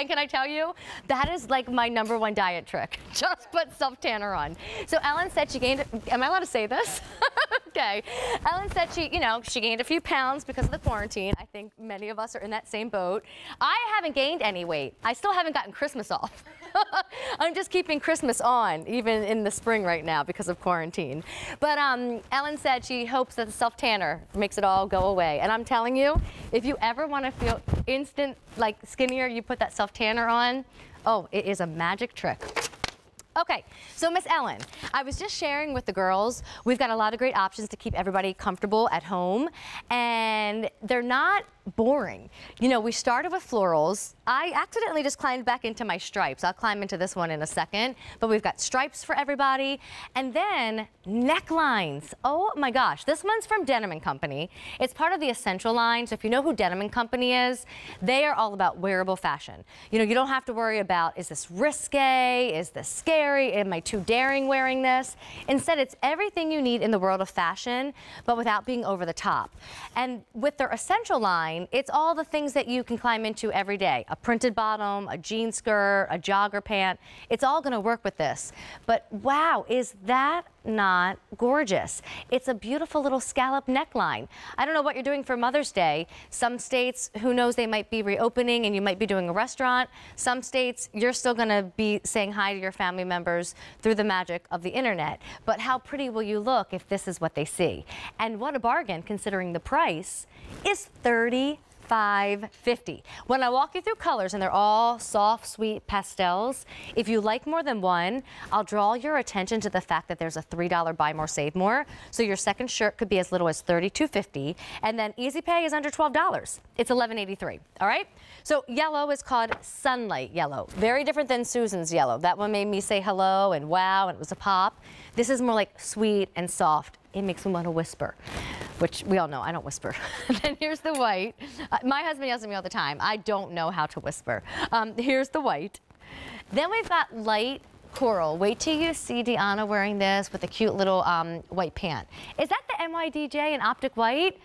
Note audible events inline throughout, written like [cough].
And can I tell you, that is like my number one diet trick. [laughs] Just put self tanner on. So Ellen said she gained, am I allowed to say this? [laughs] okay. Ellen said she, you know, she gained a few pounds because of the quarantine. I think many of us are in that same boat. I haven't gained any weight. I still haven't gotten Christmas off. [laughs] [laughs] I'm just keeping Christmas on, even in the spring right now because of quarantine. But um, Ellen said she hopes that the self tanner makes it all go away. And I'm telling you, if you ever want to feel instant, like skinnier, you put that self tanner on. Oh, it is a magic trick. Okay, so Miss Ellen, I was just sharing with the girls, we've got a lot of great options to keep everybody comfortable at home, and they're not boring. You know, we started with florals. I accidentally just climbed back into my stripes. I'll climb into this one in a second, but we've got stripes for everybody. And then necklines. Oh my gosh, this one's from Denim & Company. It's part of the Essential line. So if you know who Denim & Company is, they are all about wearable fashion. You know, you don't have to worry about, is this risque? Is this scary? Am I too daring wearing this? Instead, it's everything you need in the world of fashion, but without being over the top. And with their Essential line, it's all the things that you can climb into every day. A printed bottom, a jean skirt, a jogger pant. It's all gonna work with this. But wow, is that not gorgeous? It's a beautiful little scallop neckline. I don't know what you're doing for Mother's Day. Some states, who knows, they might be reopening and you might be doing a restaurant. Some states, you're still gonna be saying hi to your family members through the magic of the internet. But how pretty will you look if this is what they see? And what a bargain considering the price is 30 550. When I walk you through colors, and they're all soft, sweet pastels, if you like more than one, I'll draw your attention to the fact that there's a $3 buy more, save more. So your second shirt could be as little as $32.50, and then easy pay is under $12. It's $11.83, all right? So yellow is called sunlight yellow. Very different than Susan's yellow. That one made me say hello and wow, and it was a pop. This is more like sweet and soft. It makes me want to whisper which we all know I don't whisper. [laughs] then here's the white. Uh, my husband yells at me all the time. I don't know how to whisper. Um, here's the white. Then we've got light coral. Wait till you see Deanna wearing this with a cute little um, white pant. Is that the NYDJ in Optic White?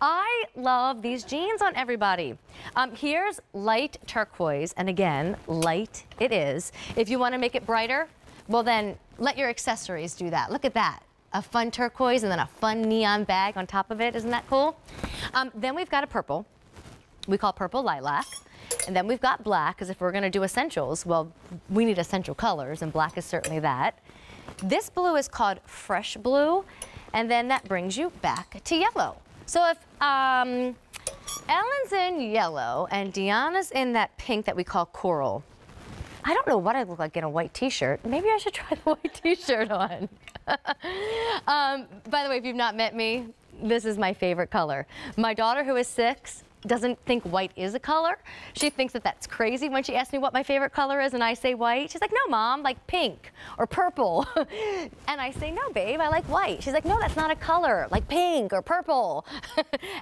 I love these jeans on everybody. Um, here's light turquoise, and again, light it is. If you want to make it brighter, well then let your accessories do that. Look at that a fun turquoise and then a fun neon bag on top of it. Isn't that cool? Um, then we've got a purple. We call purple lilac. And then we've got black, because if we're going to do essentials, well, we need essential colors, and black is certainly that. This blue is called fresh blue, and then that brings you back to yellow. So if um, Ellen's in yellow and Deanna's in that pink that we call coral, I don't know what I look like in a white t-shirt. Maybe I should try the white [laughs] t-shirt on. [laughs] um, by the way, if you've not met me, this is my favorite color. My daughter, who is six, doesn't think white is a color. She thinks that that's crazy when she asks me what my favorite color is and I say white. She's like, no, mom, like pink or purple. [laughs] and I say, no, babe, I like white. She's like, no, that's not a color, like pink or purple.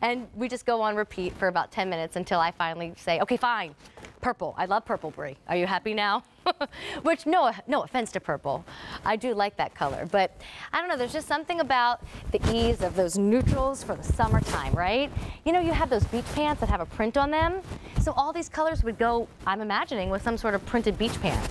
and we just go on repeat for about 10 minutes until I finally say, okay, fine, Purple. I love purple, Brie. Are you happy now? [laughs] Which, no, no offense to purple. I do like that color. But I don't know, there's just something about the ease of those neutrals for the summertime, right? You know, you have those beach pants that have a print on them. So all these colors would go, I'm imagining, with some sort of printed beach pant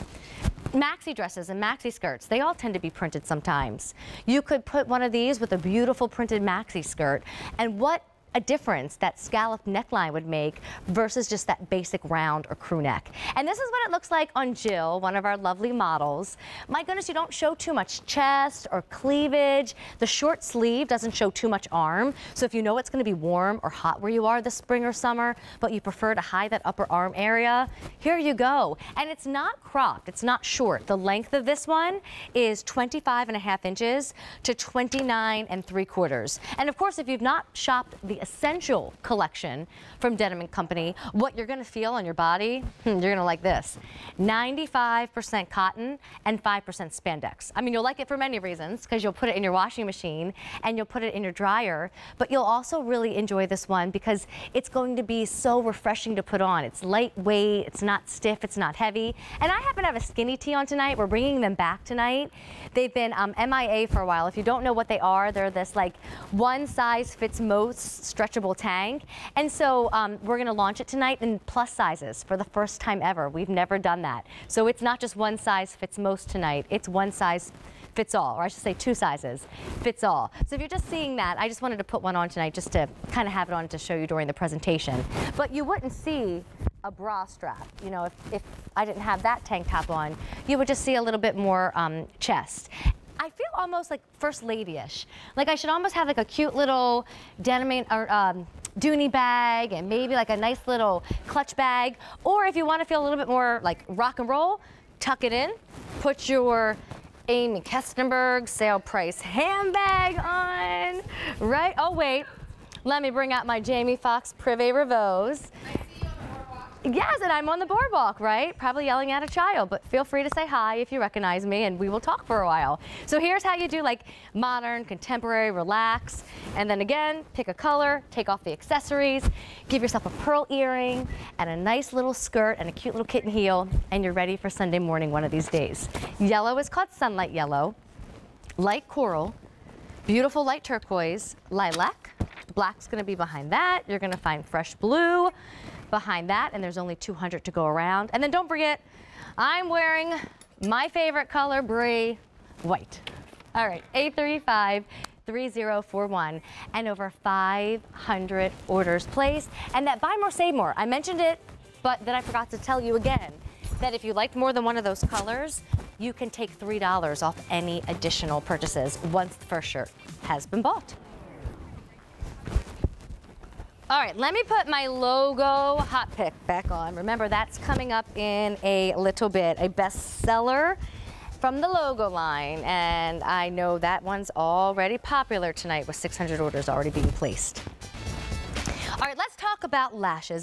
maxi dresses and maxi skirts, they all tend to be printed sometimes. You could put one of these with a beautiful printed maxi skirt. And what a difference that scalloped neckline would make versus just that basic round or crew neck. And this is what it looks like on Jill, one of our lovely models. My goodness, you don't show too much chest or cleavage. The short sleeve doesn't show too much arm. So if you know it's going to be warm or hot where you are this spring or summer, but you prefer to hide that upper arm area, here you go. And it's not cropped. It's not short. The length of this one is 25 and a half inches to 29 and three quarters. And of course, if you've not shopped essential collection from Denim & Company. What you're going to feel on your body, hmm, you're going to like this. 95% cotton and 5% spandex. I mean, you'll like it for many reasons because you'll put it in your washing machine and you'll put it in your dryer, but you'll also really enjoy this one because it's going to be so refreshing to put on. It's lightweight, it's not stiff, it's not heavy. And I happen to have a skinny tee on tonight. We're bringing them back tonight. They've been um, MIA for a while. If you don't know what they are, they're this like one size fits most stretchable tank. And so um, we're going to launch it tonight in plus sizes for the first time ever. We've never done that. So it's not just one size fits most tonight. It's one size fits all, or I should say two sizes fits all. So if you're just seeing that, I just wanted to put one on tonight just to kind of have it on to show you during the presentation. But you wouldn't see a bra strap. You know, if, if I didn't have that tank top on, you would just see a little bit more um, chest. I feel almost like first lady-ish. Like I should almost have like a cute little denim or um, dooney bag and maybe like a nice little clutch bag. Or if you want to feel a little bit more like rock and roll, tuck it in, put your Aimee Kestenberg sale price handbag on, right? Oh wait, let me bring out my Jamie Foxx Privé Revaux. Yes, and I'm on the boardwalk, right? Probably yelling at a child, but feel free to say hi if you recognize me and we will talk for a while. So here's how you do like modern, contemporary, relax, and then again, pick a color, take off the accessories, give yourself a pearl earring and a nice little skirt and a cute little kitten heel, and you're ready for Sunday morning one of these days. Yellow is called sunlight yellow, light coral, beautiful light turquoise, lilac, black's gonna be behind that. You're gonna find fresh blue, behind that, and there's only 200 to go around. And then don't forget, I'm wearing my favorite color, Brie, white. All right, 835 3041 and over 500 orders placed. And that buy more, save more. I mentioned it, but then I forgot to tell you again that if you liked more than one of those colors, you can take $3 off any additional purchases once the first shirt has been bought. All right, let me put my logo hot pick back on. Remember, that's coming up in a little bit, a bestseller from the logo line. And I know that one's already popular tonight with 600 orders already being placed. All right, let's talk about lashes.